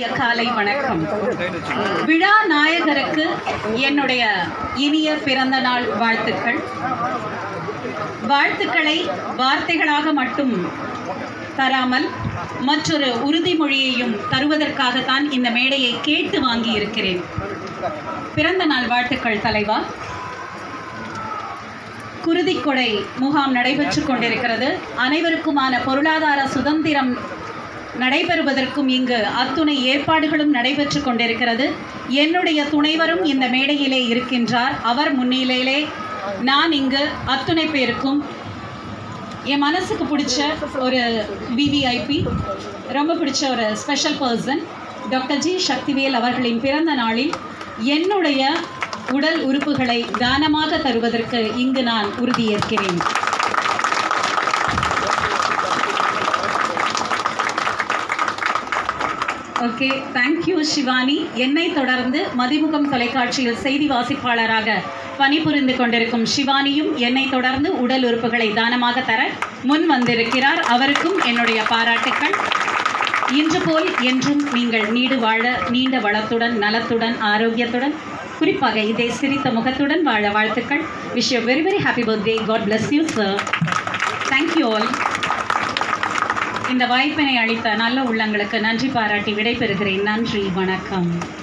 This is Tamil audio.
இனிய காலை வணக்கம். விழா நாயகருக்கு என்னுடைய இனிய பிறந்த நாள் வாழ்த்துக்கள். வாழ்த்துக்களை வார்த்தைகளாக மட்டும் தராமல் மற்றொரு உறுதிமொழியையும் தருவதற்காகத்தான் இந்த மேடையை கேட்டு வாங்கி இருக்கிறேன் பிறந்த நாள் வாழ்த்துக்கள் தலைவா. குருதிக்கொடை முகாம் நடைபெற்று கொண்டிருக்கிறது. அனைவருக்குமான பொருளாதார சுதந்திரம் நடைபெறுவதற்கும் இங்கு அத்துணை ஏற்பாடுகளும் நடைபெற்று கொண்டிருக்கிறது. என்னுடைய துணைவரும் இந்த மேடையிலே இருக்கின்றார். அவர் முன்னிலையிலே நான் இங்கு அத்துணை பேருக்கும் என் மனசுக்கு பிடிச்ச ஒரு விவிஐபி ரொம்ப பிடிச்ச ஒரு special person doctor ji Sakthivel அவர்களின் பிறந்த நாளில் என்னுடைய உடல் உறுப்புகளை தானமாக தருவதற்கு இங்கு நான் உறுதியேற்கிறேன். ஓகே தேங்க்யூ சிவானி என்னை தொடர்ந்து மதிமுகம் தொலைக்காட்சியில் செய்தி வாசிப்பாளராக பணிபுரிந்து கொண்டிருக்கும் சிவானியும் என்னை தொடர்ந்து உடல் உறுப்புகளை தானமாக தர முன் வந்திருக்கிறார். அவருக்கும் என்னுடைய பாராட்டுக்கள். இன்று போல் என்றும் நீங்கள் நீடு வாழ நீண்ட வளத்துடன் நலத்துடன் ஆரோக்கியத்துடன் குறிப்பாக இதை சிரித்த முகத்துடன் வாழ வாழ்த்துக்கள். Wish you very very happy birthday God bless you sir thank you all இந்த வாய்ப்பினை அளித்த நல்ல உள்ளங்களுக்கு நன்றி பாராட்டி விடைபெறுகிறேன். நன்றி வணக்கம்.